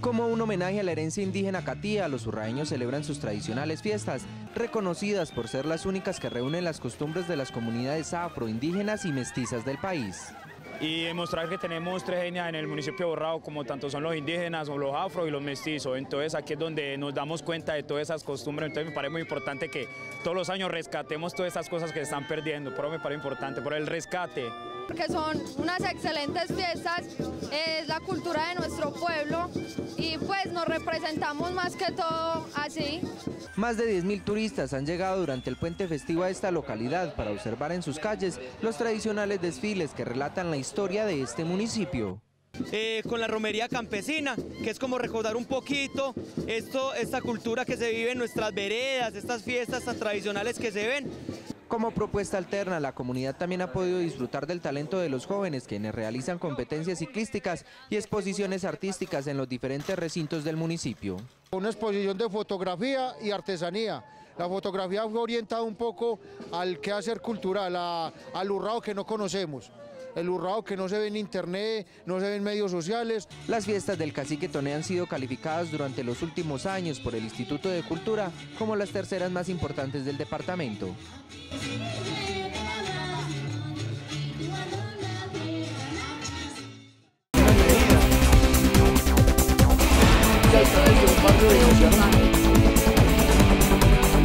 Como un homenaje a la herencia indígena catía, los urraeños celebran sus tradicionales fiestas, reconocidas por ser las únicas que reúnen las costumbres de las comunidades afro, indígenas y mestizas del país y demostrar que tenemos tres etnias en el municipio Borrado, como tanto son los indígenas, o los afro y los mestizos. Entonces aquí es donde nos damos cuenta de todas esas costumbres. Entonces me parece muy importante que todos los años rescatemos todas esas cosas que se están perdiendo. Pero me parece importante, por el rescate. Porque son unas excelentes fiestas, es la cultura de nuestro pueblo y pues nos representamos más que todo así. Más de 10.000 turistas han llegado durante el puente festivo a esta localidad para observar en sus calles los tradicionales desfiles que relatan la historia de este municipio. Eh, con la romería campesina, que es como recordar un poquito esto, esta cultura que se vive en nuestras veredas, estas fiestas tan tradicionales que se ven. Como propuesta alterna, la comunidad también ha podido disfrutar del talento de los jóvenes quienes realizan competencias ciclísticas y exposiciones artísticas en los diferentes recintos del municipio. Una exposición de fotografía y artesanía. La fotografía fue orientada un poco al quehacer cultural, a, al hurrado que no conocemos el hurrado que no se ve en internet, no se ve en medios sociales. Las fiestas del cacique Tone han sido calificadas durante los últimos años por el Instituto de Cultura como las terceras más importantes del departamento.